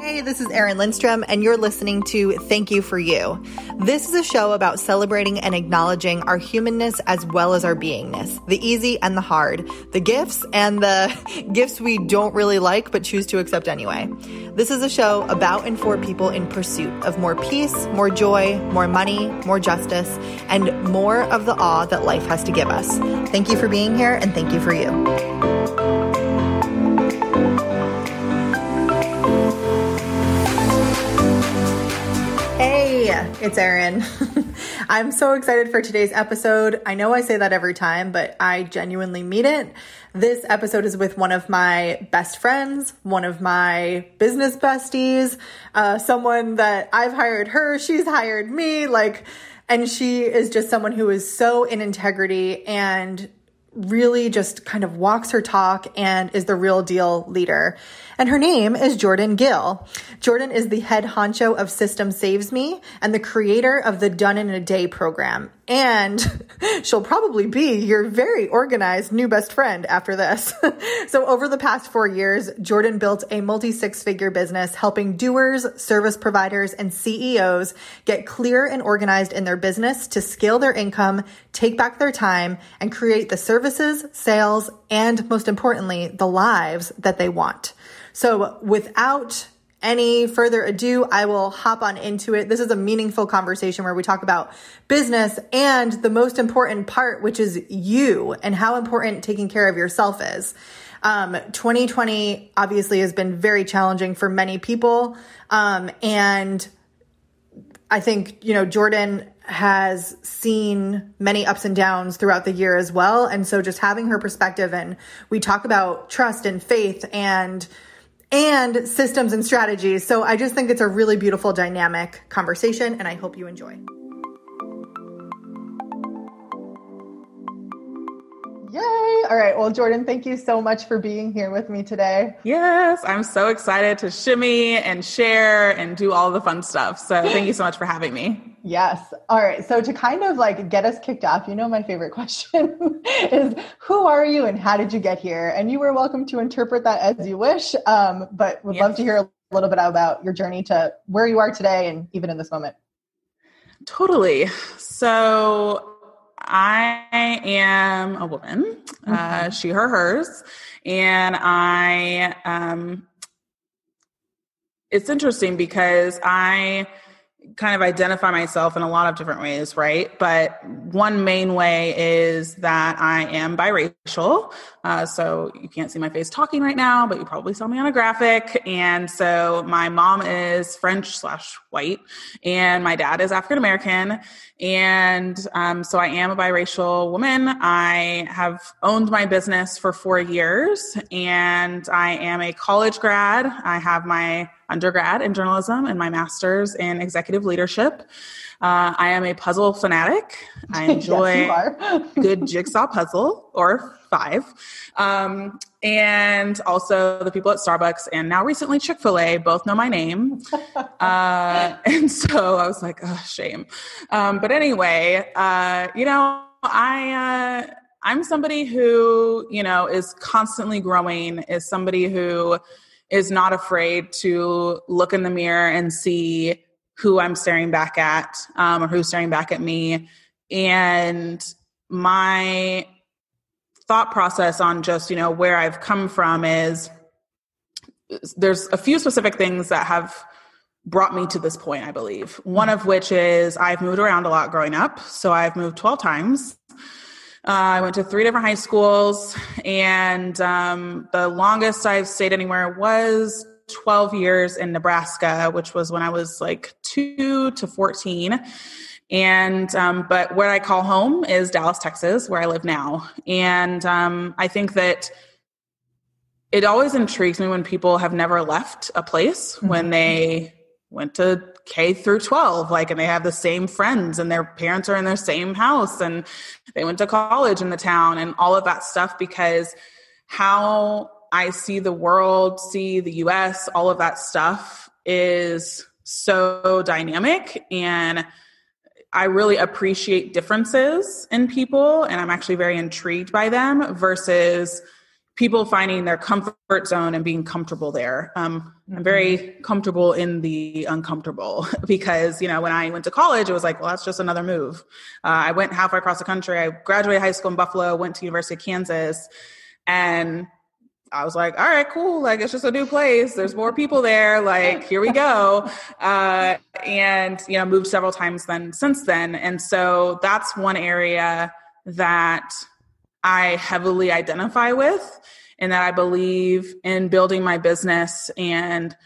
Hey, this is Erin Lindstrom, and you're listening to Thank You for You. This is a show about celebrating and acknowledging our humanness as well as our beingness, the easy and the hard, the gifts and the gifts we don't really like but choose to accept anyway. This is a show about and for people in pursuit of more peace, more joy, more money, more justice, and more of the awe that life has to give us. Thank you for being here, and thank you for you. It's Erin. I'm so excited for today's episode. I know I say that every time, but I genuinely mean it. This episode is with one of my best friends, one of my business besties, uh, someone that I've hired her, she's hired me, like, and she is just someone who is so in integrity and really just kind of walks her talk and is the real deal leader. And her name is Jordan Gill. Jordan is the head honcho of Systems Saved Me and the creator of the Done in a Day program. And she'll probably be your very organized new best friend after this. so over the past four years, Jordan built a multi six figure business helping doers, service providers, and CEOs get clear and organized in their business to scale their income, take back their time, and create the services, sales, and most importantly, the lives that they want. So without any further ado, I will hop on into it. This is a meaningful conversation where we talk about business and the most important part, which is you and how important taking care of yourself is. Um, 2020 obviously has been very challenging for many people. Um, and I think, you know, Jordan has seen many ups and downs throughout the year as well. And so just having her perspective and we talk about trust and faith and and systems and strategies. So I just think it's a really beautiful dynamic conversation and I hope you enjoy. Yay! All right. Well, Jordan, thank you so much for being here with me today. Yes, I'm so excited to shimmy and share and do all the fun stuff. So, thank you so much for having me. Yes. All right. So, to kind of like get us kicked off, you know, my favorite question is who are you and how did you get here? And you were welcome to interpret that as you wish, um, but would yes. love to hear a little bit about your journey to where you are today and even in this moment. Totally. So, I am a woman, uh, mm-hmm. uh, she, her, hers, and I. Um, it's interesting because I kind of identify myself in a lot of different ways, right? But one main way is that I am biracial. Uh, so you can't see my face talking right now, but you probably saw me on a graphic. And so my mom is French slash white, and my dad is African American. And um, so I am a biracial woman. I have owned my business for four years, and I am a college grad. I have my undergrad in journalism and my master's in executive leadership. Uh, I am a puzzle fanatic. I enjoy yes, good jigsaw puzzle or five. Um, and also the people at Starbucks and now recently Chick fil A both know my name. Uh, and so I was like, oh, shame. Um, but anyway, uh, you know, I. Uh, I'm somebody who, you know, is constantly growing, is somebody who is not afraid to look in the mirror and see who I'm staring back at um, or who's staring back at me. And my thought process on just, you know, where I've come from is there's a few specific things that have brought me to this point, I believe. One of which is I've moved around a lot growing up. So I've moved 12 times. Uh, I went to three different high schools, and um, the longest I've stayed anywhere was 12 years in Nebraska, which was when I was like two to 14. And, um, but where I call home is Dallas, Texas, where I live now. And um, I think that it always intrigues me when people have never left a place mm-hmm. when they went to K through 12, like, and they have the same friends and their parents are in their same house and they went to college in the town and all of that stuff because how I see the world, see the US, all of that stuff is so dynamic and I really appreciate differences in people and I'm actually very intrigued by them versus people finding their comfort zone and being comfortable there. Um, mm-hmm. I'm very mm-hmm. comfortable in the uncomfortable because, you know, when I went to college, it was like, well, that's just another move. Uh, I went halfway across the country. I graduated high school in Buffalo, went to University of Kansas, and I was like, all right, cool. Like, it's just a new place. There's more people there. Like, here we go. Uh, and, you know, moved several times then since then. And so that's one area that I heavily identify with and that I believe in building my business and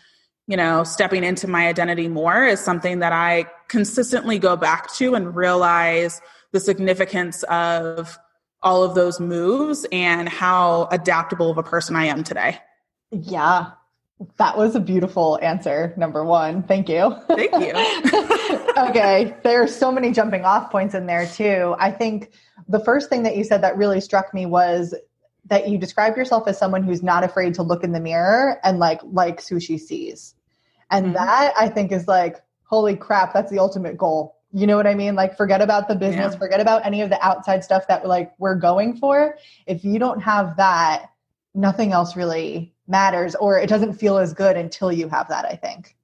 you know stepping into my identity more is something that I consistently go back to and realize the significance of all of those moves and how adaptable of a person I am today. Yeah. That was a beautiful answer, number one. Thank you. Thank you. okay. There are so many jumping off points in there, too. I think the first thing that you said that really struck me was that you described yourself as someone who's not afraid to look in the mirror and like likes who she sees. And mm-hmm. that I think is like, holy crap, that's the ultimate goal. You know what I mean? Like forget about the business, yeah. forget about any of the outside stuff that like we're going for. If you don't have that, nothing else really matters or it doesn't feel as good until you have that, I think.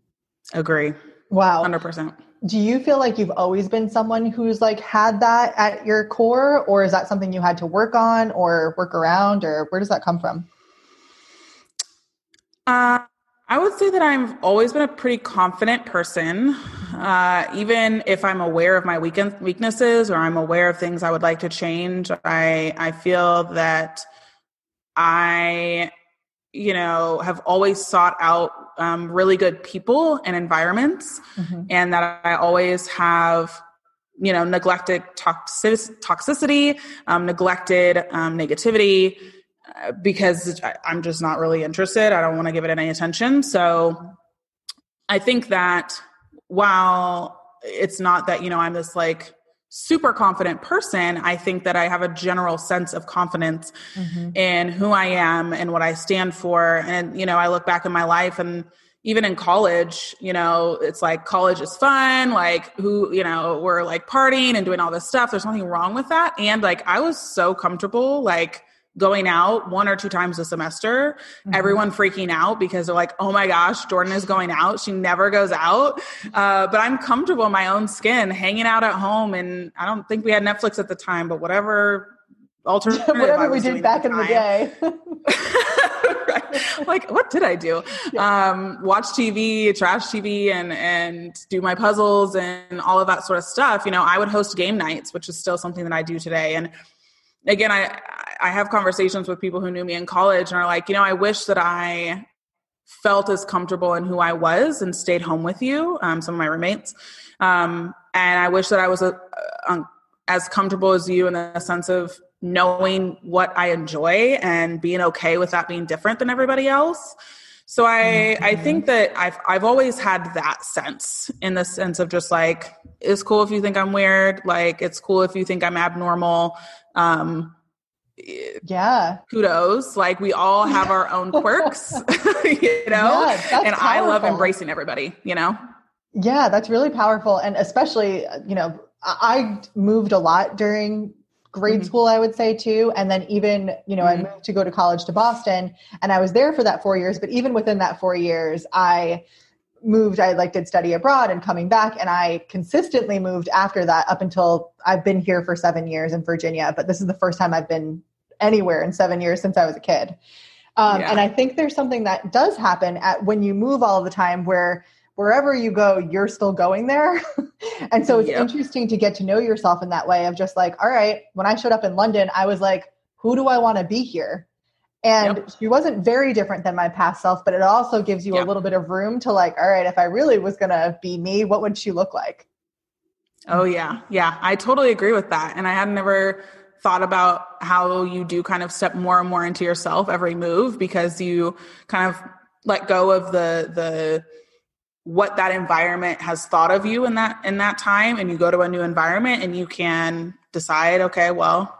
Agree. Wow. 100% do you feel like you've always been someone who's like had that at your core or is that something you had to work on or work around or where does that come from uh, i would say that i've always been a pretty confident person uh, even if i'm aware of my weaknesses or i'm aware of things i would like to change i i feel that i you know have always sought out um, really good people and environments mm-hmm. and that i always have you know neglected toxic- toxicity um, neglected um, negativity uh, because i'm just not really interested i don't want to give it any attention so i think that while it's not that you know i'm this like super confident person, I think that I have a general sense of confidence mm-hmm. in who I am and what I stand for. And, you know, I look back in my life and even in college, you know, it's like college is fun, like who, you know, we're like partying and doing all this stuff. There's nothing wrong with that. And like I was so comfortable, like going out one or two times a semester, mm-hmm. everyone freaking out because they're like, oh my gosh, Jordan is going out. She never goes out. Uh, but I'm comfortable in my own skin, hanging out at home. And I don't think we had Netflix at the time, but whatever alternative whatever we did back the in the day. right. Like, what did I do? Yeah. Um, watch TV, trash TV, and and do my puzzles and all of that sort of stuff. You know, I would host game nights, which is still something that I do today. And again, I I have conversations with people who knew me in college and are like, you know, I wish that I felt as comfortable in who I was and stayed home with you, um, some of my roommates. Um, and I wish that I was a, a, as comfortable as you in the sense of knowing what I enjoy and being okay with that being different than everybody else. So I mm-hmm. I think that I've I've always had that sense in the sense of just like it's cool if you think I'm weird, like it's cool if you think I'm abnormal. Um, yeah. Kudos. Like we all have our own quirks you know? yeah, and powerful. i love embracing everybody you know? Yeah that's really powerful. And especially you know i moved a lot during grade mm-hmm. school i would say too. And then even you know mm-hmm. i moved to go to college to boston and i was there for that four years. But even within that four years i moved i like did study abroad and coming back and i consistently moved after that up until i've been here for seven years in virginia. But this is the first time i've been anywhere in seven years since i was a kid um, yeah. and i think there's something that does happen at when you move all the time where wherever you go you're still going there and so it's yep. interesting to get to know yourself in that way of just like all right when i showed up in london i was like who do i want to be here and yep. she wasn't very different than my past self, but it also gives you yep. a little bit of room to like, all right, if I really was going to be me, what would she look like? Oh, yeah. Yeah. I totally agree with that. And I had never thought about how you do kind of step more and more into yourself every move because you kind of let go of the, the, what that environment has thought of you in that in that time and you go to a new environment and you can decide okay well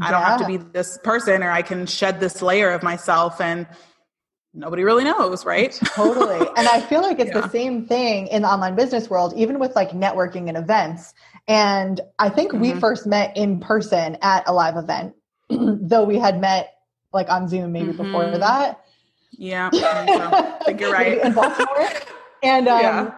I don't have to be this person or I can shed this layer of myself and nobody really knows, right? totally. And I feel like it's yeah. the same thing in the online business world, even with like networking and events. And I think mm-hmm. we first met in person at a live event, though we had met like on Zoom maybe mm-hmm. before that. Yeah, I think, so. I think you're right. in Baltimore. And um, yeah.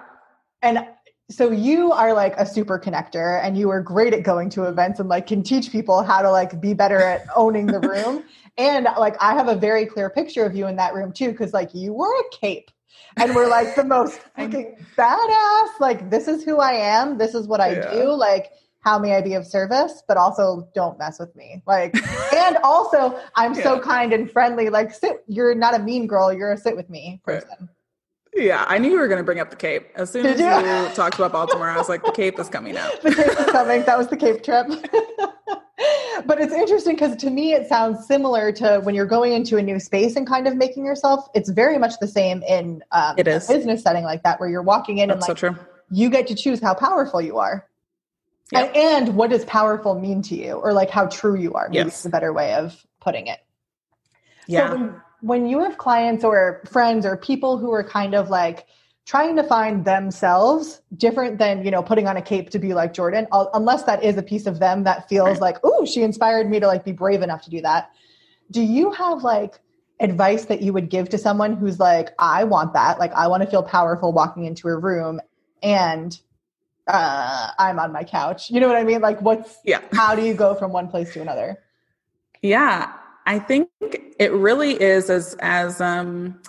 and so you are like a super connector and you are great at going to events and like can teach people how to like be better at owning the room. and like I have a very clear picture of you in that room too, because like you were a cape and we're like the most fucking badass. Like, this is who I am. This is what I yeah. do. Like, how may I be of service? But also, don't mess with me. Like, and also, I'm yeah. so kind and friendly. Like, sit. You're not a mean girl. You're a sit with me person. Right. Yeah, I knew you were going to bring up the Cape. As soon as you? you talked about Baltimore, I was like, the Cape is coming out. the Cape is coming. That was the Cape trip. but it's interesting because to me, it sounds similar to when you're going into a new space and kind of making yourself. It's very much the same in um, it is. a business setting like that, where you're walking in That's and like so you get to choose how powerful you are. Yep. And, and, what does powerful mean to you, or like how true you are? Maybe yes. a better way of putting it. Yeah. So when, when you have clients or friends or people who are kind of like trying to find themselves different than you know putting on a cape to be like jordan unless that is a piece of them that feels right. like oh she inspired me to like be brave enough to do that. Do you have like advice that you would give to someone who's like i want that. Like i want to feel powerful walking into a room and uh i'm on my couch. You know what i mean? Like what's yeah. how do you go from one place to another? Yeah I think it really is as as um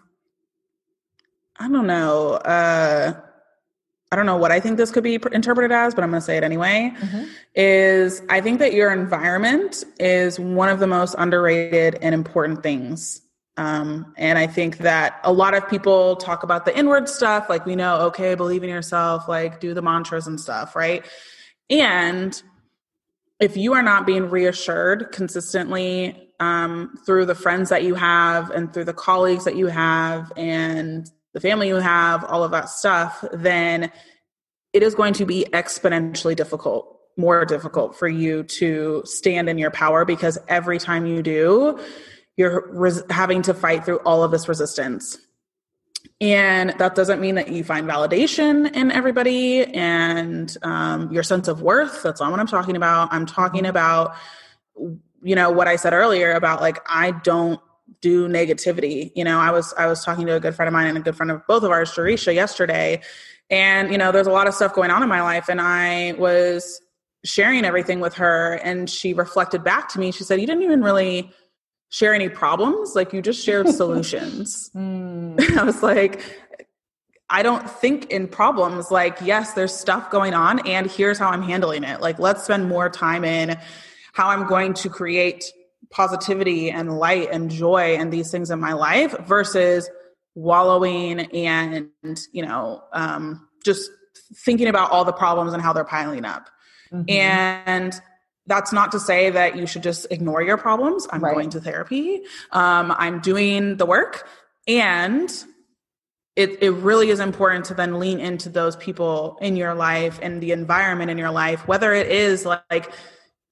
I don't know. Uh I don't know what I think this could be interpreted as, but I'm going to say it anyway. Mm-hmm. Is I think that your environment is one of the most underrated and important things. Um, and I think that a lot of people talk about the inward stuff, like we know, okay, believe in yourself, like do the mantras and stuff, right? And if you are not being reassured consistently um, through the friends that you have and through the colleagues that you have and the family you have, all of that stuff, then it is going to be exponentially difficult, more difficult for you to stand in your power because every time you do, you're res- having to fight through all of this resistance. And that doesn't mean that you find validation in everybody and um, your sense of worth. That's not what I'm talking about. I'm talking about you know what i said earlier about like i don't do negativity. You know i was i was talking to a good friend of mine and a good friend of both of ours Jerisha, yesterday. And you know there's a lot of stuff going on in my life and i was sharing everything with her and she reflected back to me. She said you didn't even really share any problems. Like you just shared solutions. Mm. i was like I don't think in problems. Like, yes, there's stuff going on, and here's how I'm handling it. Like, let's spend more time in how I'm going to create positivity and light and joy and these things in my life versus wallowing and you know um, just thinking about all the problems and how they're piling up mm-hmm. and that's not to say that you should just ignore your problems i'm right. going to therapy um, i'm doing the work and it, it really is important to then lean into those people in your life and the environment in your life whether it is like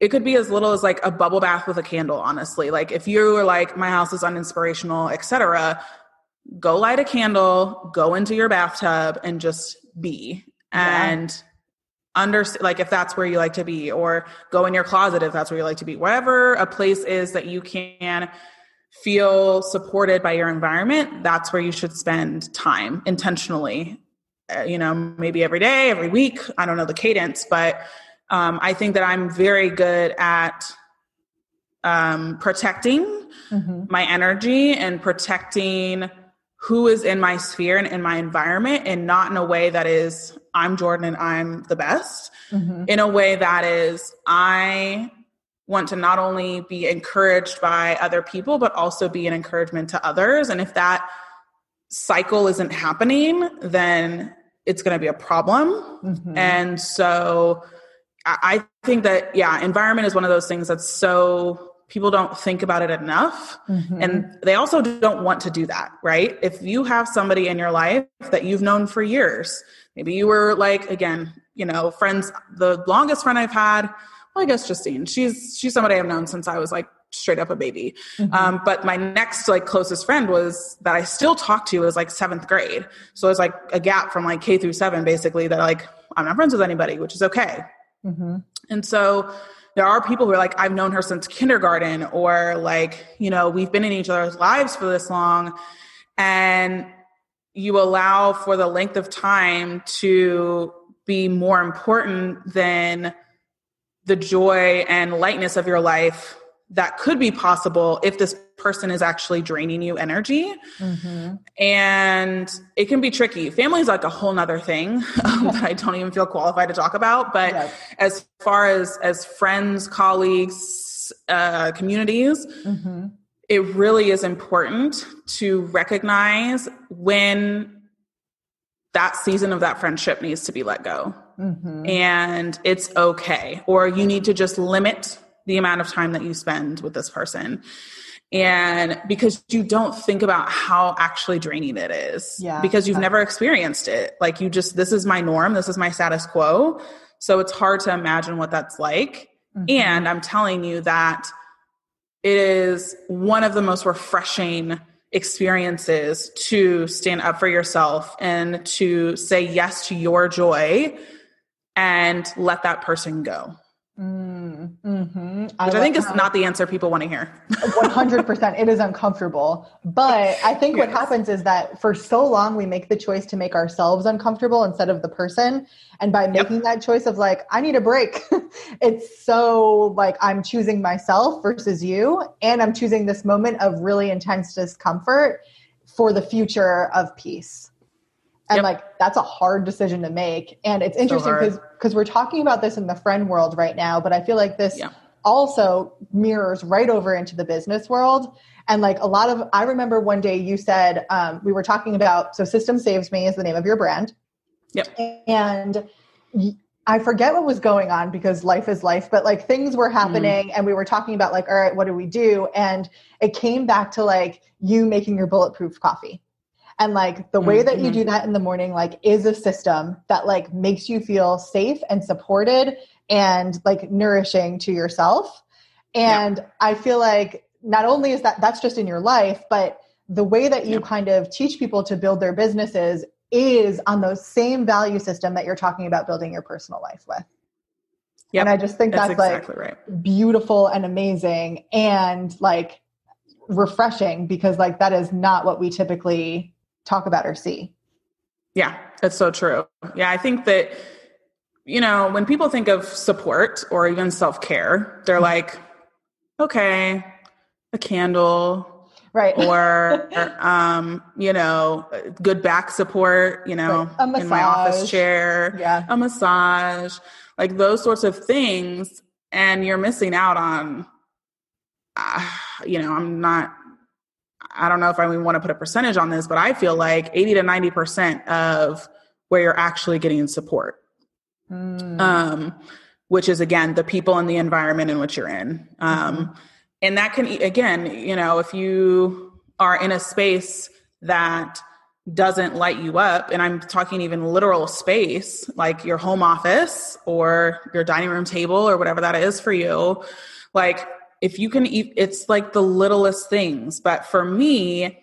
it could be as little as like a bubble bath with a candle honestly. Like if you are like my house is uninspirational etc go light a candle go into your bathtub and just be. Yeah. and understand like if that's where you like to be or go in your closet if that's where you like to be. Wherever a place is that you can feel supported by your environment that's where you should spend time intentionally. Uh, you know maybe every day every week i don't know the cadence but um, I think that I'm very good at um, protecting mm-hmm. my energy and protecting who is in my sphere and in my environment and not in a way that is I'm Jordan and I'm the best mm-hmm. in a way that is I want to not only be encouraged by other people but also be an encouragement to others and if that cycle isn't happening then it's going to be a problem mm-hmm. and so I think that, yeah, environment is one of those things that's so people don't think about it enough. Mm-hmm. And they also don't want to do that, right? If you have somebody in your life that you've known for years, maybe you were like, again, you know, friends, the longest friend I've had, well, I guess Justine, she's, she's somebody I've known since I was like straight up a baby. Mm-hmm. Um, but my next like closest friend was that I still talk to is like seventh grade. So it's like a gap from like K through seven, basically that like I'm not friends with anybody, which is okay. Mm-hmm. And so there are people who are like, I've known her since kindergarten, or like, you know, we've been in each other's lives for this long. And you allow for the length of time to be more important than the joy and lightness of your life that could be possible if this person is actually draining you energy mm-hmm. and it can be tricky family is like a whole nother thing that i don't even feel qualified to talk about but yes. as far as as friends colleagues uh, communities mm-hmm. it really is important to recognize when that season of that friendship needs to be let go mm-hmm. and it's okay or you need to just limit the amount of time that you spend with this person and because you don't think about how actually draining it is. Yeah, because you've never experienced it. Like you just this is my norm. This is my status quo. So it's hard to imagine what that's like. Mm-hmm. and i'm telling you that it is one of the most refreshing experiences to stand up for yourself and to say yes to your joy and let that person go Mm, hmm Which I, I think is not the answer people want to hear. 100%. It is uncomfortable. But I think yes. what happens is that for so long, we make the choice to make ourselves uncomfortable instead of the person. And by making yep. that choice of like, I need a break, it's so like I'm choosing myself versus you. And I'm choosing this moment of really intense discomfort for the future of peace and yep. like that's a hard decision to make and it's interesting because so because we're talking about this in the friend world right now but i feel like this yeah. also mirrors right over into the business world and like a lot of i remember one day you said um, we were talking about so systems saved me is the name of your brand yep and I forget what was going on because life is life, but like things were happening mm. and we were talking about like, all right, what do we do? And it came back to like you making your bulletproof coffee and like the way mm-hmm. that you mm-hmm. do that in the morning like is a system that like makes you feel safe and supported and like nourishing to yourself and yeah. i feel like not only is that that's just in your life but the way that you yeah. kind of teach people to build their businesses is on those same value system that you're talking about building your personal life with yep. and i just think that's, that's exactly like right. beautiful and amazing and like refreshing because like that is not what we typically talk about or see. Yeah, that's so true. Yeah, I think that, you know, when people think of support or even self care, they're mm-hmm. like, okay, a candle. Right. or, um, you know, good back support, you know, right. in my office chair, yeah. a massage, like those sorts of things. And you're missing out on, uh, you know, I'm not I don't know if I even want to put a percentage on this, but I feel like 80 to 90% of where you're actually getting support. Mm. Um, which is again the people and the environment in which you're in. Um, mm-hmm. and that can again, you know, if you are in a space that doesn't light you up, and I'm talking even literal space, like your home office or your dining room table or whatever that is for you, like if you can eat it's like the littlest things. But for me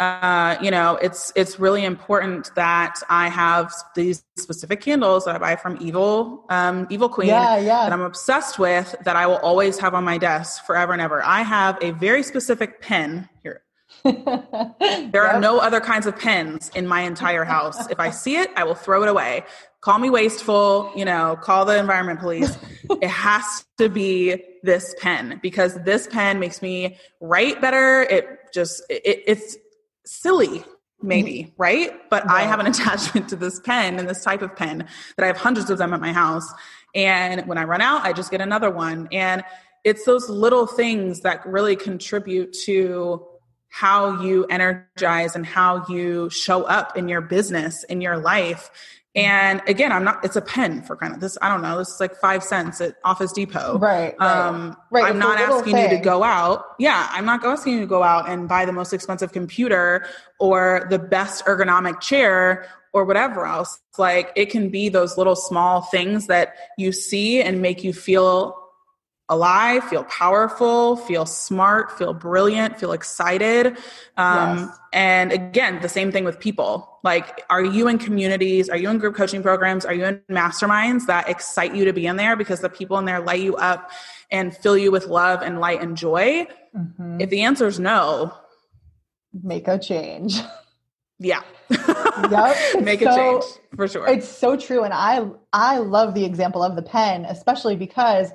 uh, you know it's it's really important that i have these specific candles that i buy from evil um, evil queen yeah, yeah. that i'm obsessed with that i will always have on my desk forever and ever. I have a very specific pen here. There are no other kinds of pens in my entire house. If i see it i will throw it away call me wasteful, you know, call the environment police. it has to be this pen because this pen makes me write better. It just, it, it's silly maybe, mm-hmm. right? But I have an attachment to this pen and this type of pen that I have hundreds of them at my house. And when I run out, I just get another one. And it's those little things that really contribute to how you energize and how you show up in your business, in your life. And again, I'm not, it's a pen for kind of this. I don't know. This is like five cents at Office Depot. Right. Um, right. I'm not asking thing. you to go out. Yeah. I'm not asking you to go out and buy the most expensive computer or the best ergonomic chair or whatever else. Like it can be those little small things that you see and make you feel alive, feel powerful, feel smart, feel brilliant, feel excited. Um, yes. And again, the same thing with people. Like, are you in communities? Are you in group coaching programs? Are you in masterminds that excite you to be in there because the people in there light you up and fill you with love and light and joy? Mm-hmm. If the answer is no, make a change. Yeah. yep. Make a change for sure. It's so true. And I I love the example of the pen, especially because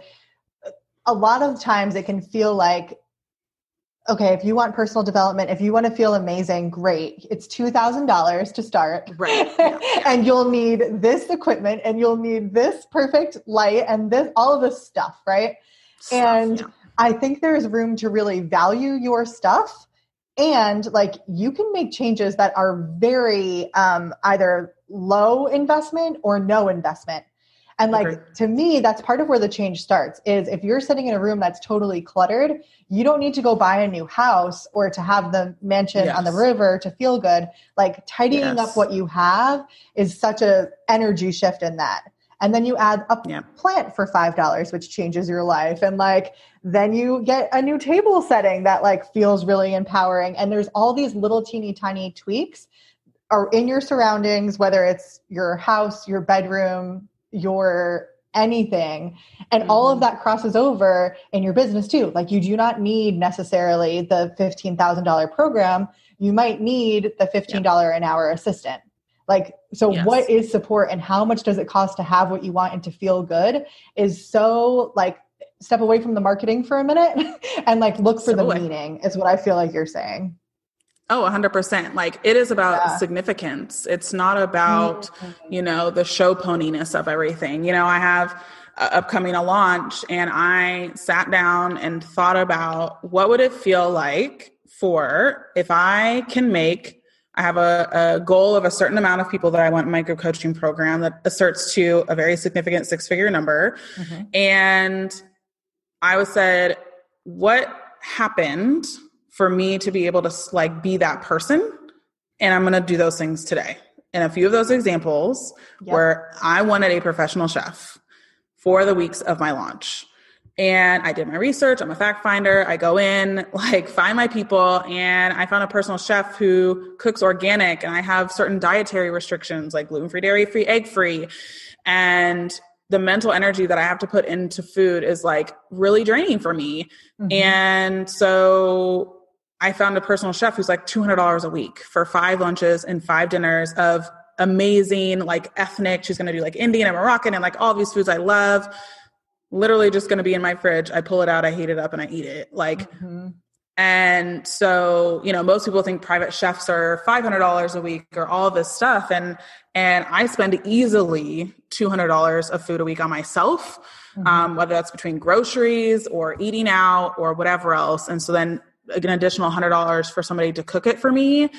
a lot of times it can feel like okay, if you want personal development, if you want to feel amazing, great. It's $2,000 to start. Right. Yeah, and you'll need this equipment and you'll need this perfect light and this, all of this stuff, right? Stuff, and yeah. I think there's room to really value your stuff. And like you can make changes that are very um, either low investment or no investment. And like okay. to me, that's part of where the change starts is if you're sitting in a room that's totally cluttered, you don't need to go buy a new house or to have the mansion yes. on the river to feel good. Like tidying yes. up what you have is such a energy shift in that. And then you add a yeah. plant for $5, which changes your life. And like, then you get a new table setting that like feels really empowering. And there's all these little teeny tiny tweaks are in your surroundings, whether it's your house, your bedroom, your anything and mm-hmm. all of mm-hmm. that crosses over in your business too like you do not need necessarily the $15000 program you might need the $15 yeah. an hour assistant like so yes. what is support and how much does it cost to have what you want and to feel good is so like step away from the marketing for a minute and like look for step the away. meaning is what i feel like you're saying Oh, 100%. Like it is about yeah. significance. It's not about, mm-hmm. you know, the show poniness of everything. You know, I have upcoming a launch and I sat down and thought about what would it feel like for if I can make I have a, a goal of a certain amount of people that I want in my group coaching program that asserts to a very significant six figure number. Mm-hmm. And I was said, what happened for me to be able to like be that person and i'm going to do those things today and a few of those examples yep. where i wanted a professional chef for the weeks of my launch and i did my research i'm a fact finder i go in like find my people and i found a personal chef who cooks organic and i have certain dietary restrictions like gluten-free dairy free egg free and the mental energy that I have to put into food is like really draining for me. Mm-hmm. And so I found a personal chef who's like $200 a week for five lunches and five dinners of amazing, like ethnic. She's going to do like Indian and Moroccan and like all these foods I love. Literally just going to be in my fridge. I pull it out, I heat it up, and I eat it. Like, mm-hmm. and so you know, most people think private chefs are five hundred dollars a week or all this stuff, and and I spend easily two hundred dollars of food a week on myself. Mm-hmm. Um, whether that's between groceries or eating out or whatever else. And so then an additional hundred dollars for somebody to cook it for me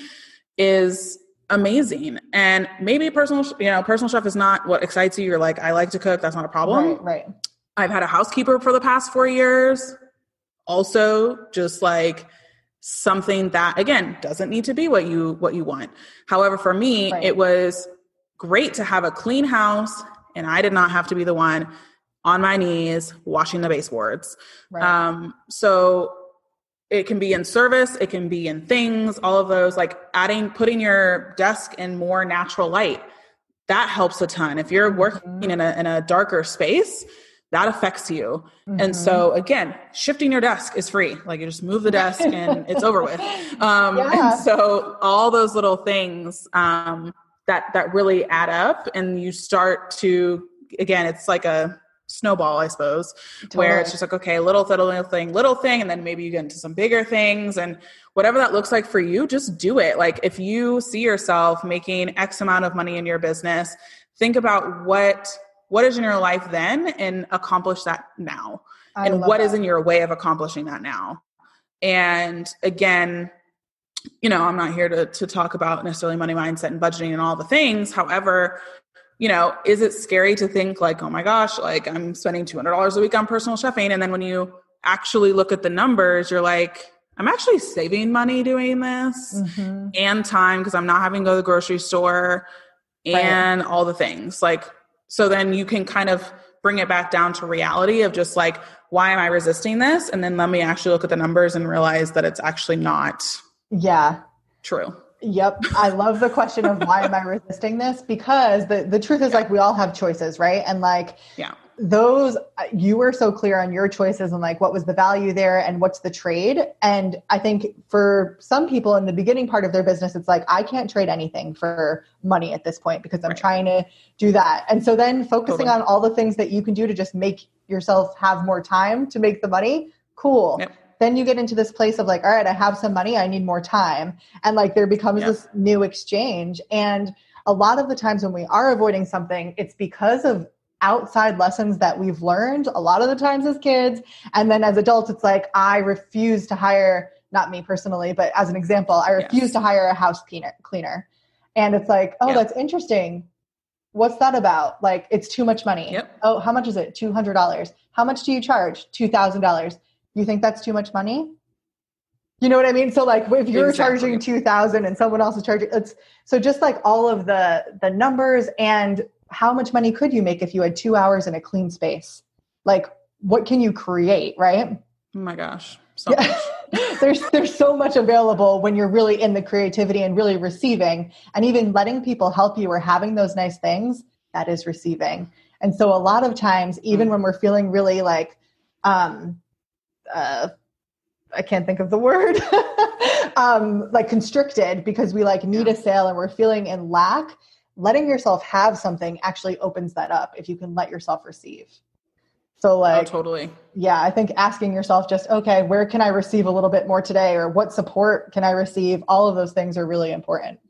is amazing. And maybe personal, you know, personal chef is not what excites you. You're like, I like to cook. That's not a problem. Right. right. I've had a housekeeper for the past four years. Also, just like something that again doesn't need to be what you what you want. However, for me, right. it was great to have a clean house, and I did not have to be the one on my knees washing the baseboards. Right. Um, so it can be in service it can be in things all of those like adding putting your desk in more natural light that helps a ton if you're working mm-hmm. in, a, in a darker space that affects you mm-hmm. and so again shifting your desk is free like you just move the desk and it's over with um, yeah. and so all those little things um, that that really add up and you start to again it's like a snowball, I suppose, totally. where it's just like, okay, little, little thing, little thing, and then maybe you get into some bigger things and whatever that looks like for you, just do it. Like if you see yourself making X amount of money in your business, think about what what is in your life then and accomplish that now. I and what that. is in your way of accomplishing that now. And again, you know, I'm not here to, to talk about necessarily money mindset and budgeting and all the things. However, you know, is it scary to think like, oh my gosh, like I'm spending $200 a week on personal chefing. And then when you actually look at the numbers, you're like, I'm actually saving money doing this mm-hmm. and time because I'm not having to go to the grocery store and right. all the things. Like, so then you can kind of bring it back down to reality of just like, why am I resisting this? And then let me actually look at the numbers and realize that it's actually not yeah true. Yep. I love the question of why am I resisting this? Because the, the truth is yeah. like we all have choices, right? And like yeah those you were so clear on your choices and like what was the value there and what's the trade and i think for some people in the beginning part of their business it's like i can't trade anything for money at this point because i'm right. trying to do that and so then focusing totally. on all the things that you can do to just make yourself have more time to make the money cool yep. Then you get into this place of like all right i have some money i need more time and like there becomes this new exchange and a lot of the times when we are avoiding something it's because of outside lessons that we've learned a lot of the times as kids. And then as adults, it's like, I refuse to hire, not me personally, but as an example, I refuse yes. to hire a house cleaner. And it's like, oh, that's interesting. What's that about? Like, it's too much money. Yep. Oh, how much is it? $200. How much do you charge? $2,000. You think that's too much money? You know what I mean? So like if you're exactly. charging 2000 and someone else is charging it's so just like all of the the numbers and how much money could you make if you had two hours in a clean space? Like, what can you create, right? Oh my gosh. So yeah. there's there's so much available when you're really in the creativity and really receiving and even letting people help you or having those nice things that is receiving and so a lot of times even mm when we're feeling really like um uh i can't think of the word um like constricted because we like need yeah. a sale and we're feeling in lack letting yourself have something actually opens that up if you can let yourself receive. So oh, like oh, totally. Yeah, I think asking yourself just okay, where can I receive a little bit more today or what support can I receive? All of those things are really important.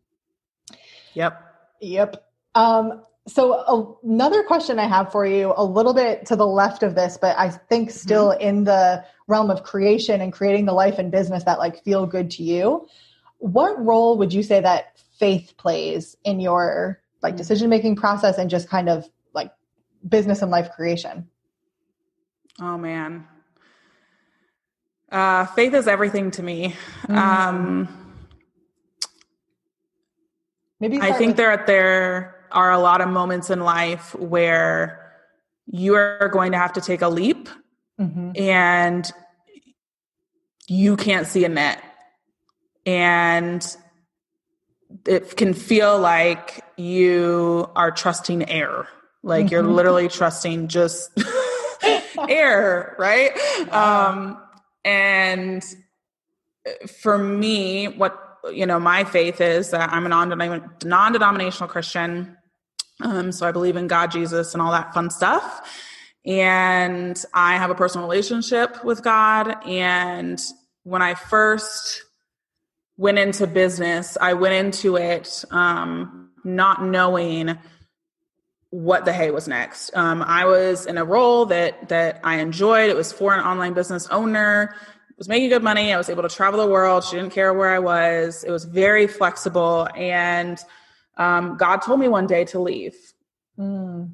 Yep. Yep. Um so another question I have for you a little bit to the left of this but I think still mm-hmm. in the realm of creation and creating the life and business that like feel good to you. What role would you say that faith plays in your like mm. decision making process and just kind of like business and life creation? Oh man. Uh, faith is everything to me. Mm-hmm. Um, Maybe I think with- at there are a lot of moments in life where you are going to have to take a leap mm-hmm. and you can't see a net. And it can feel like you are trusting air like mm-hmm. you're literally trusting just air right um and for me what you know my faith is that i'm a non-denominational christian um so i believe in god jesus and all that fun stuff and i have a personal relationship with god and when i first went into business, I went into it um, not knowing what the hay was next. Um, I was in a role that that I enjoyed. It was for an online business owner. was making good money. I was able to travel the world. She didn't care where I was. It was very flexible. And um, God told me one day to leave. Mm.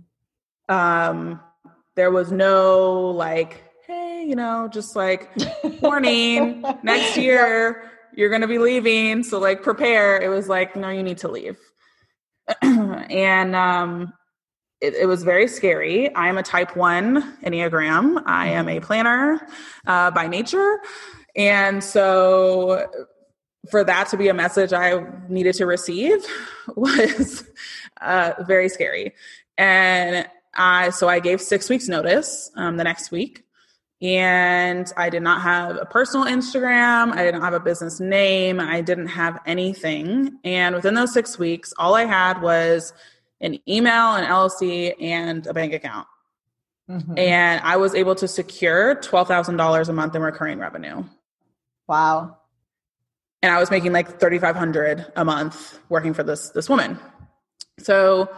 Um, there was no like, hey, you know, just like warning next year you're going to be leaving. So like prepare. It was like, no, you need to leave. and um, it, it, was very scary. I am a type one Enneagram. I am a planner uh, by nature. And so for that to be a message I needed to receive was uh, very scary. And I, so I gave six weeks notice um, the next week and I did not have a personal Instagram. I didn't have a business name. I didn't have anything. And within those six weeks, all I had was an email, an LLC, and a bank account. Mm-hmm. And I was able to secure $12,000 a month in recurring revenue. Wow. And I was making like 3,500 a month working for this, this woman. So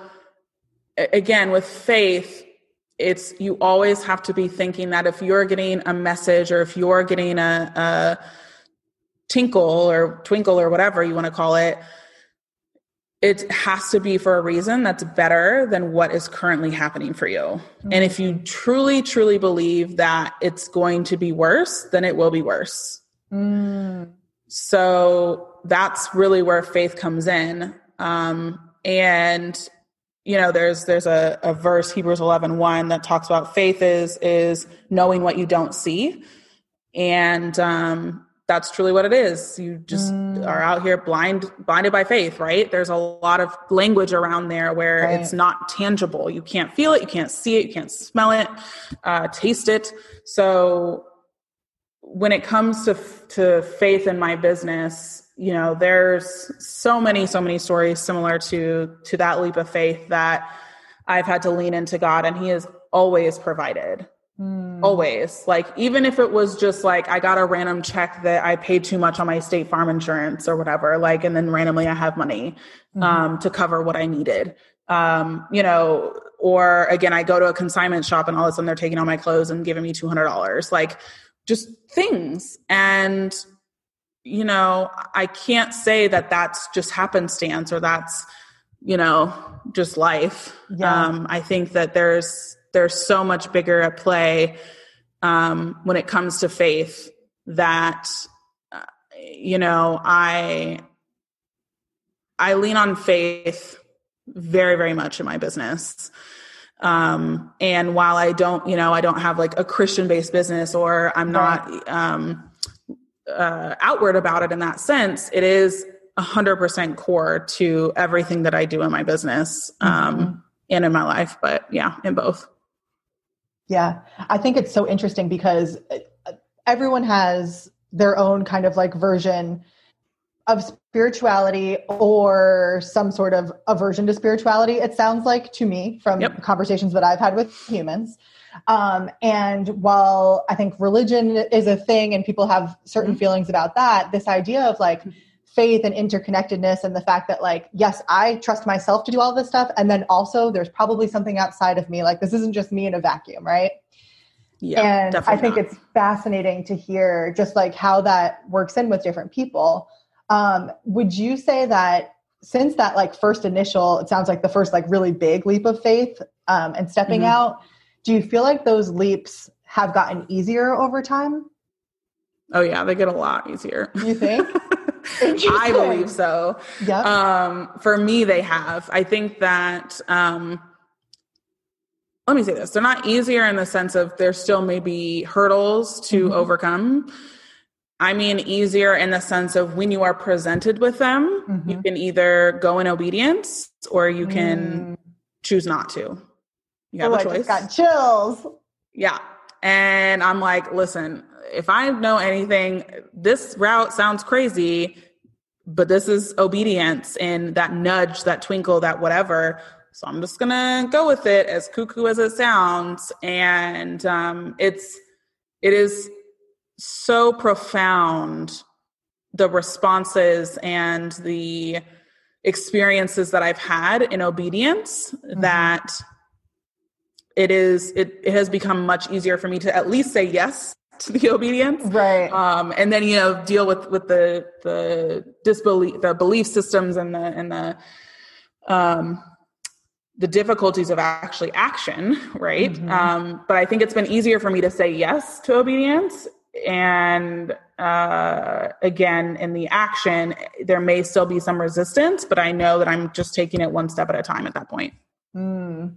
again, with faith, it's you always have to be thinking that if you're getting a message or if you're getting a, a tinkle or twinkle or whatever you want to call it it has to be for a reason that's better than what is currently happening for you. Mm-hmm. And if you truly, truly believe that it's going to be worse, then it will be worse. Mm. So that's really where faith comes in. Um, and you know there's there's a, a verse hebrews 11 1 that talks about faith is is knowing what you don't see. And um that's truly what it is. You just mm. are out here blind blinded by faith right? There's a lot of language around there where right. it's not tangible. You can't feel it. You can't see it. You can't smell it uh, taste it. So when it comes to to faith in my business you know there's so many so many stories similar to to that leap of faith that i've had to lean into god and he has always provided mm. always like even if it was just like i got a random check that i paid too much on my state farm insurance or whatever like and then randomly i have money mm. um, to cover what i needed um, you know or again i go to a consignment shop and all of a sudden they're taking all my clothes and giving me $200 like just things and you know, I can't say that that's just happenstance or that's, you know, just life. Yeah. Um, I think that there's there's so much bigger at play um, when it comes to faith that uh, you know I I lean on faith very very much in my business. Um, and while I don't, you know, I don't have like a Christian based business or I'm not, um, uh, outward about it in that sense, it is 100% core to everything that I do in my business um, mm-hmm. and in my life. But yeah, in both. Yeah, I think it's so interesting because uh, everyone has their own kind of like version of spirituality or some sort of aversion to spirituality, it sounds like to me from yep. conversations that I've had with humans. Um, and while I think religion is a thing and people have certain mm-hmm. feelings about that, this idea of like faith and interconnectedness and the fact that like, yes, I trust myself to do all this stuff. And then also there's probably something outside of me. Like this isn't just me in a vacuum, right? Yeah, and I think not. it's fascinating to hear just like how that works in with different people. Um, would you say that since that like first initial, it sounds like the first like really big leap of faith um, and stepping mm-hmm. out, do you feel like those leaps have gotten easier over time? Oh yeah, they get a lot easier. You think? I believe so. Yeah. Um, for me, they have. I think that. Um, let me say this: they're not easier in the sense of there's still maybe hurdles to mm-hmm. overcome. I mean, easier in the sense of when you are presented with them, mm-hmm. you can either go in obedience or you can mm. choose not to. You have oh, a choice. got chills. Yeah. And I'm like, listen, if I know anything, this route sounds crazy, but this is obedience and that nudge, that twinkle, that whatever. So I'm just gonna go with it, as cuckoo as it sounds. And um, it's it is so profound the responses and the experiences that I've had in obedience mm-hmm. that it is it, it has become much easier for me to at least say yes to the obedience right um, and then you know deal with with the the disbelief the belief systems and the and the um the difficulties of actually action right mm-hmm. um but i think it's been easier for me to say yes to obedience and uh again in the action there may still be some resistance but i know that i'm just taking it one step at a time at that point mm.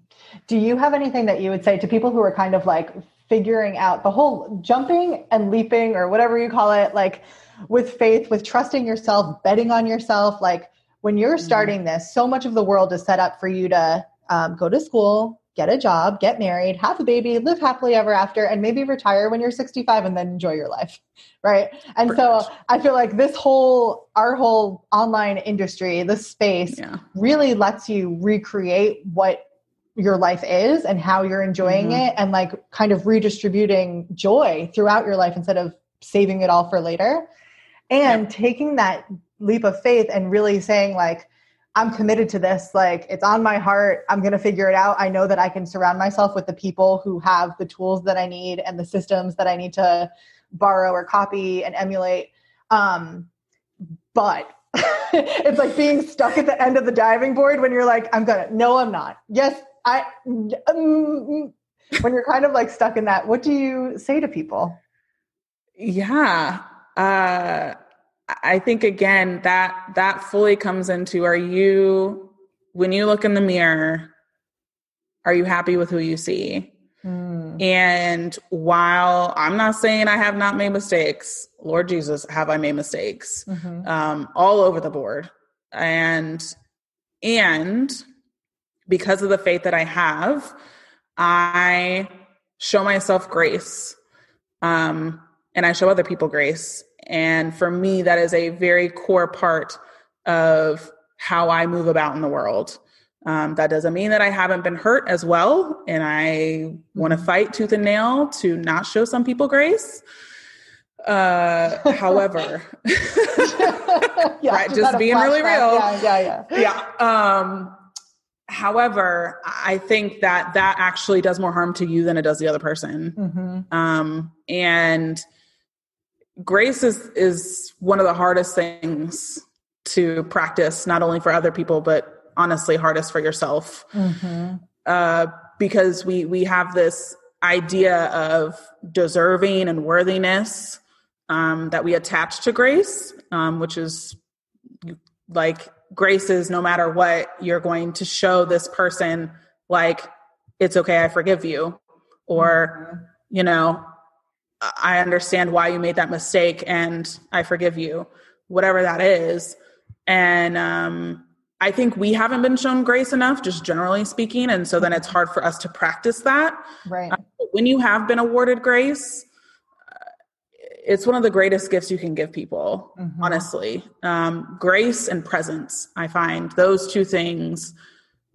Do you have anything that you would say to people who are kind of like figuring out the whole jumping and leaping or whatever you call it, like with faith, with trusting yourself, betting on yourself? Like when you're mm-hmm. starting this, so much of the world is set up for you to um, go to school, get a job, get married, have a baby, live happily ever after, and maybe retire when you're 65 and then enjoy your life. Right. And Pretty so much. I feel like this whole, our whole online industry, this space yeah. really lets you recreate what your life is and how you're enjoying mm-hmm. it and like kind of redistributing joy throughout your life instead of saving it all for later and taking that leap of faith and really saying like i'm committed to this like it's on my heart i'm going to figure it out i know that i can surround myself with the people who have the tools that i need and the systems that i need to borrow or copy and emulate um but it's like being stuck at the end of the diving board when you're like i'm gonna no i'm not yes I um, when you're kind of like stuck in that, what do you say to people? Yeah. Uh I think again that that fully comes into are you when you look in the mirror, Are you happy with who you see? Mm. And while I'm not saying I have not made mistakes, Lord Jesus, have I made mistakes mm-hmm. um, all over the board? And and because of the faith that I have, I show myself grace, um, and I show other people grace. And for me, that is a very core part of how I move about in the world. Um, that doesn't mean that I haven't been hurt as well. And I want to mm-hmm. fight tooth and nail to not show some people grace. Uh, however, yeah, right, just being really real. Yeah, yeah, yeah. Yeah. Um, however, I think that that actually does more harm to you than it does the other person. Mm-hmm. Um, and grace is is one of the hardest things to practice, not only for other people, but honestly hardest for yourself mm-hmm. uh, because we we have this idea of deserving and worthiness um, that we attach to grace, um, which is like grace is no matter what you're going to show this person like it's okay, I forgive you, or mm-hmm. you know I understand why you made that mistake and I forgive you, whatever that is. And um, I think we haven't been shown grace enough, just generally speaking. And so then it's hard for us to practice that. Right. Uh, when you have been awarded grace, uh, it's one of the greatest gifts you can give people, mm-hmm. honestly. Um, grace and presence, I find those two things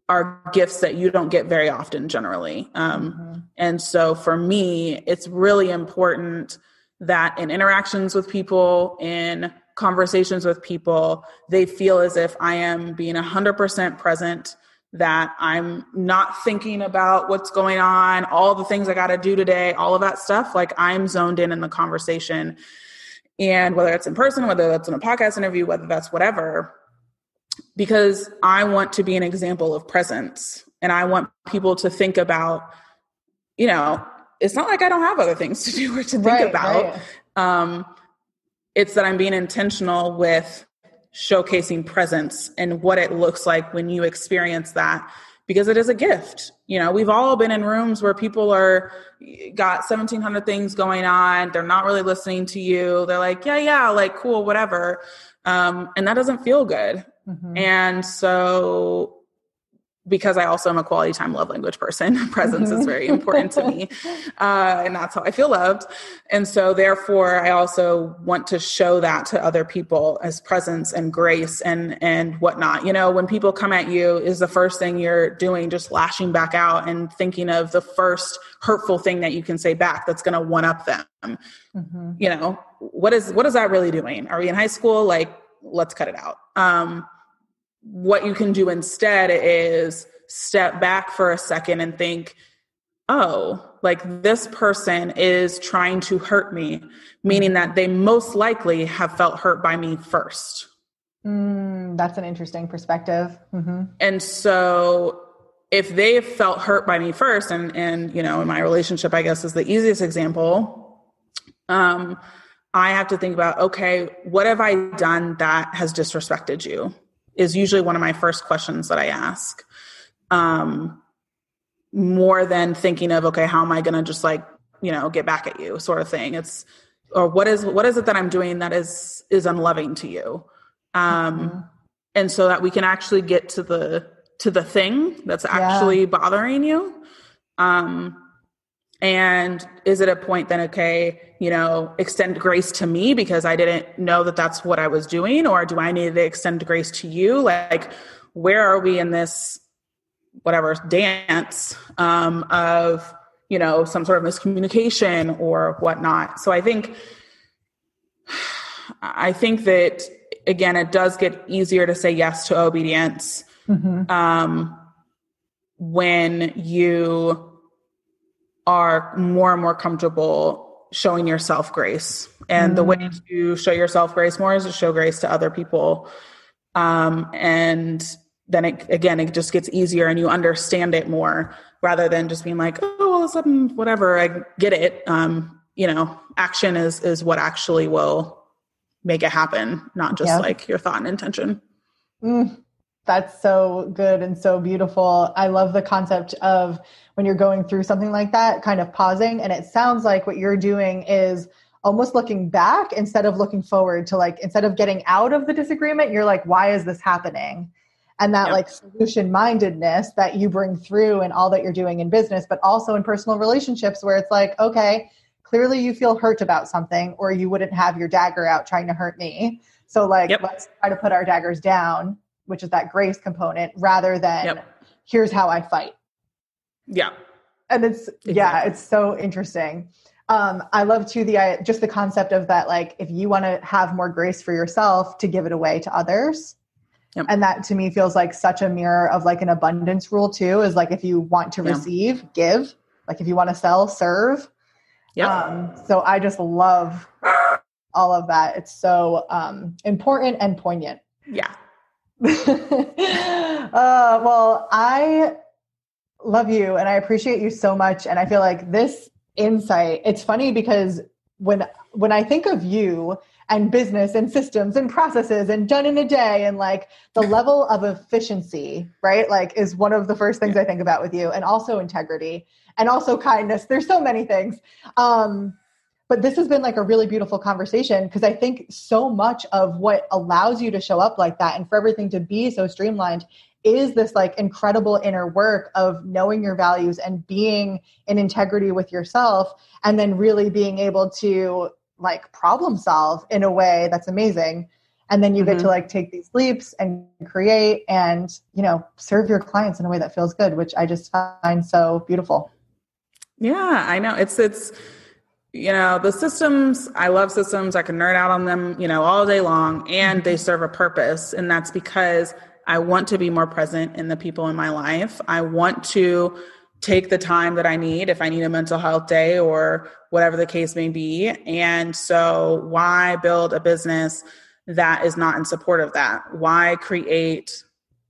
are gifts that you don't get very often generally. Um, mm-hmm. And so for me, it's really important that in interactions with people, in conversations with people, they feel as if I am being 100% present, that I'm not thinking about what's going on, all the things I got to do today, all of that stuff. Like I'm zoned in in the conversation. And whether it's in person, whether that's in a podcast interview, whether that's whatever, because I want to be an example of presence. And I want people to think about, you know, it's not like I don't have other things to do or to think right, about. Right. Um, it's that I'm being intentional with showcasing presence and what it looks like when you experience that because it is a gift. You know, we've all been in rooms where people are got 1700 things going on, they're not really listening to you. They're like, "Yeah, yeah, like cool, whatever." Um, and that doesn't feel good. Mm-hmm. And so because I also am a quality time love language person, presence is very important to me. Uh, and that's how I feel loved. And so, therefore, I also want to show that to other people as presence and grace and, and whatnot. You know, when people come at you, is the first thing you're doing just lashing back out and thinking of the first hurtful thing that you can say back that's going to one up them. Mm-hmm. You know, what is, what is that really doing? Are we in high school? Like, let's cut it out. Um, what you can do instead is step back for a second and think, oh, like this person is trying to hurt me, meaning that they most likely have felt hurt by me first. Mm, that's an interesting perspective. Mm-hmm. And so if they felt hurt by me first, and and you know, in my relationship, I guess is the easiest example. Um, I have to think about, okay, what have I done that has disrespected you? Is usually one of my first questions that I ask. Um, more than thinking of, okay, how am I going to just like, you know, get back at you sort of thing. It's, or what is, what is it that I'm doing that is, is unloving to you? Um, mm-hmm. and so that we can actually get to the, to the thing that's actually yeah. bothering you. Um, and is it a point then, okay, you know, extend grace to me because I didn't know that that's what I was doing? Or do I need to extend grace to you? Like, where are we in this, whatever, dance um, of, you know, some sort of miscommunication or whatnot? So I think, I think that, again, it does get easier to say yes to obedience mm-hmm. um, when you are more and more comfortable showing yourself grace. And mm. the way mm. to show yourself grace more is to show grace to other people. Um, and then it, again, it just gets easier and you understand it more rather than just being like, oh, all of a sudden, whatever, I get it. Um, you know, action is, is what actually will make it happen, not just like your thought and intention. Mm. That's so good and so beautiful. I love the concept of when you're going through something like that, kind of pausing. And it sounds like what you're doing is almost looking back instead of looking forward to like, instead of getting out of the disagreement, you're like, why is this happening? And that yep. like solution mindedness that you bring through in all that you're doing in business, but also in personal relationships where it's like, okay, clearly you feel hurt about something or you wouldn't have your dagger out trying to hurt me. So like, yep. let's try to put our daggers down which is that grace component, rather than yep. here's how I fight. Yeah. And it's exactly. yeah, it's so interesting. Um, I love too the just the concept of that like if you want to have more grace for yourself to give it away to others. Yep. And that to me feels like such a mirror of like an abundance rule too is like if you want to yeah. receive, give. Like if you want to sell, serve. Yeah. Um, so I just love all of that. It's so um, important and poignant. Yeah. Uh, well, I love you and I appreciate you so much. And I feel like this insight, it's funny because when when I think of you and business and systems and processes and done in a day and like the level of efficiency, right? Like is one of the first things. I think about with you and also integrity and also kindness. There's so many things. Um, but this has been like a really beautiful conversation because I think so much of what allows you to show up like that and for everything to be so streamlined is this like incredible inner work of knowing your values and being in integrity with yourself and then really being able to like problem solve in a way that's amazing and then you mm-hmm. get to mm-hmm. like take these leaps and create and you know serve your clients in a way that feels good which i just find so beautiful yeah i know it's it's you know the systems i love systems. I can nerd out on them you know all day long and they serve a purpose and that's because i want to be more present in the people in my life. I want to take the time that i need if i need a mental health day or whatever the case may be. And so why build a business that is not in support of that? Why create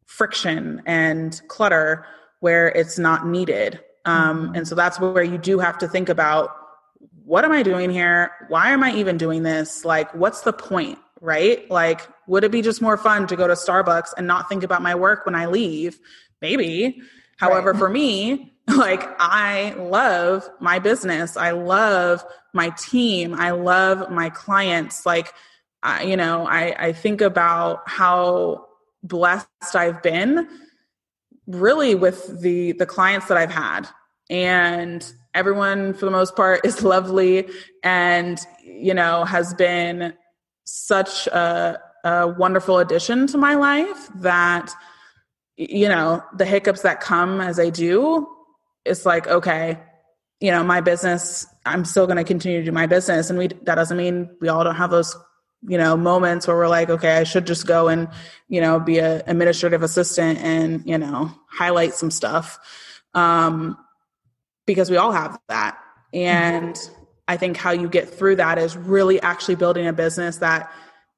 friction and clutter where it's not needed? Um, and so that's where you do have to think about what am I doing here? Why am I even doing this? Like, what's the point? Right? Like, would it be just more fun to go to Starbucks and not think about my work when I leave? Maybe. However, right. for me, like, I love my business. I love my team. I love my clients. Like, I, you know, I, I think about how blessed I've been really with the the clients that I've had and everyone for the most part is lovely and you know has been such a, a wonderful addition to my life that you know the hiccups that come as i do it's like okay you know my business i'm still going to continue to do my business. And we that doesn't mean we all don't have those you know moments where we're like okay i should just go and you know be an administrative assistant and you know highlight some stuff. Um because we all have that. And I think how you get through that is really actually building a business that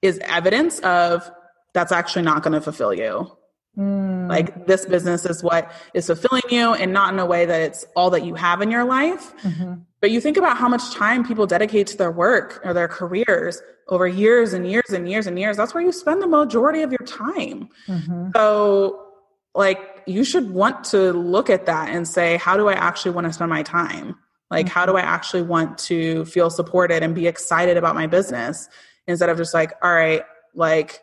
is evidence of that's actually not going to fulfill you. Mm. Like this business is what is fulfilling you and not in a way that it's all that you have in your life. Mm-hmm. But you think about how much time people dedicate to their work or their careers over years and years and years and years. That's where you spend the majority of your time. Mm-hmm. So like you should want to look at that and say how do i actually want to spend my time like mm-hmm. how do i mm-hmm. actually want to feel supported and be excited about my business instead of just like all right like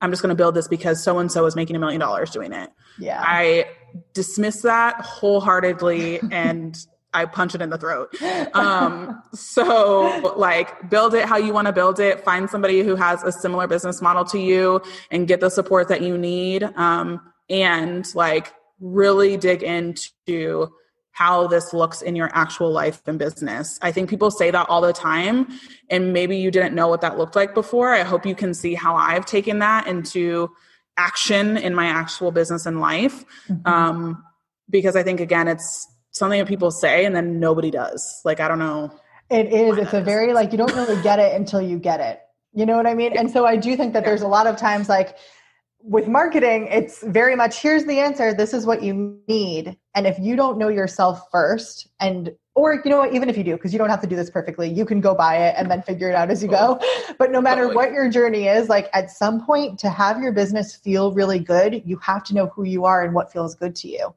i'm just going to build this because so and so is making a million dollars doing it yeah i dismiss that wholeheartedly and I punch it in the throat. Um, so, like, build it how you want to build it. Find somebody who has a similar business model to you and get the support that you need. Um, and like really dig into how this looks in your actual life and business. I think people say that all the time, and maybe you didn't know what that looked like before. I hope you can see how I've taken that into action in my actual business and life. Mm-hmm. Um, because I think, again, it's something that people say and then nobody does. Like, I don't know. It is. It's a is. very, like, you don't really get it until you get it. You know what I mean? And so I do think that there's a lot of times, like, with marketing, it's very much here's the answer. This is what you need. And if you don't know yourself first and or you know what even if you do because you don't have to do this perfectly you can go buy it and then figure it out as you go. Oh, but no matter what your journey is like at some point to have your business feel really good you have to know who you are and what feels good to you.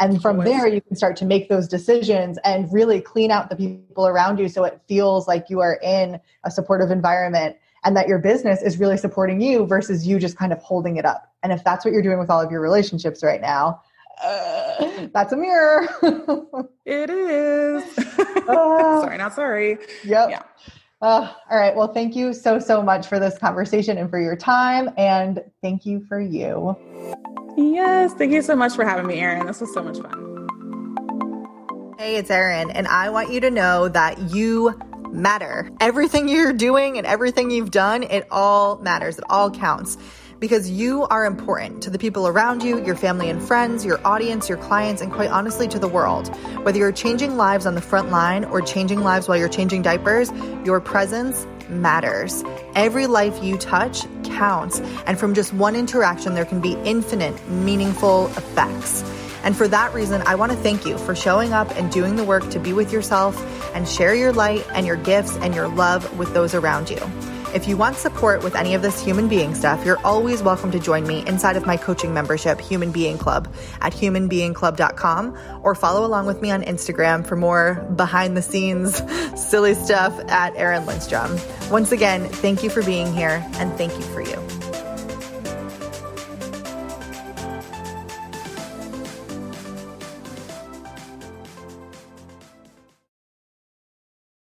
And from there you can start to make those decisions and really clean out the people around you so it feels like you are in a supportive environment and that your business is really supporting you versus you just kind of holding it up and if that's what you're doing with all of your relationships right now uh, that's a mirror. it is. Uh, sorry, not sorry. Yep. Yeah. Uh, all right. Well, thank you so, so much for this conversation and for your time. And thank you for you. Yes. Thank you so much for having me, Erin. This was so much fun. Hey, it's Erin, and I want you to know that you matter. Everything you're doing and everything you've done, it all matters. It all counts because you are important to the people around you, your family and friends, your audience, your clients, and quite honestly to the world. Whether you're changing lives on the front line or changing lives while you're changing diapers, your presence matters. Every life you touch counts, and from just one interaction, there can be infinite, meaningful effects. And for that reason, I want to thank you for showing up and doing the work to be with yourself and share your light and your gifts and your love with those around you. If you want support with any of this human being stuff, you're always welcome to join me inside of my coaching membership, Human Being Club, at humanbeingclub.com or follow along with me on Instagram for more behind the scenes silly stuff at Erin Lindstrom. Once again, thank you for being here and thank you for you.